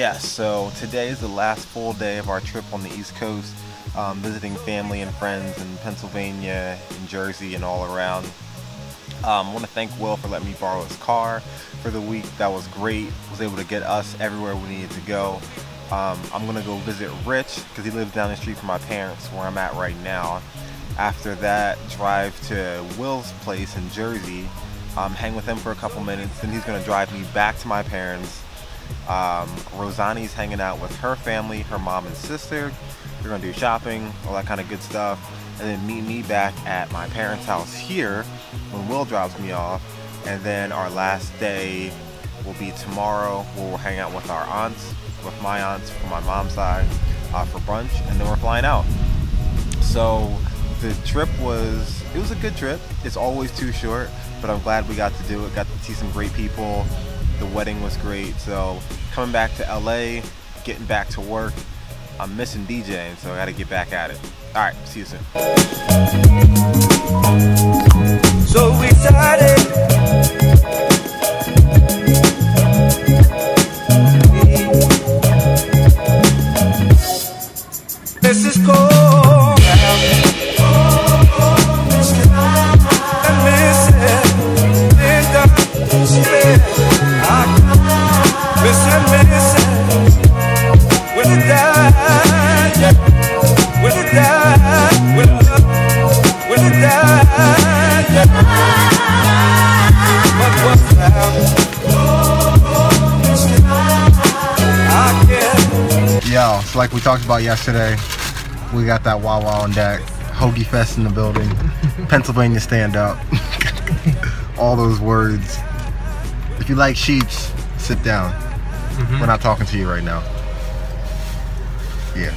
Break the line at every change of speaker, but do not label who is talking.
Yes, so today is the last full day of our trip on the East Coast, um, visiting family and friends in Pennsylvania, in Jersey, and all around. Um, I want to thank Will for letting me borrow his car for the week. That was great. Was able to get us everywhere we needed to go. Um, I'm gonna go visit Rich because he lives down the street from my parents, where I'm at right now. After that, drive to Will's place in Jersey, um, hang with him for a couple minutes. Then he's gonna drive me back to my parents. Um, Rosani's hanging out with her family, her mom and sister. We're gonna do shopping, all that kind of good stuff, and then meet me back at my parents' house here when Will drops me off. And then our last day will be tomorrow, we'll hang out with our aunts, with my aunts from my mom's side uh, for brunch, and then we're flying out. So the trip was it was a good trip. It's always too short, but I'm glad we got to do it. Got to see some great people. The wedding was great. So coming back to LA, getting back to work. I'm missing DJing, so I got to get back at it. All right, see you soon.
So we
Yo, so like we talked about yesterday, we got that Wawa on deck, Hoagie Fest in the building, Pennsylvania stand up, all those words. If you like Sheetz, sit down. Mm-hmm. We're not talking to you right now. Yeah.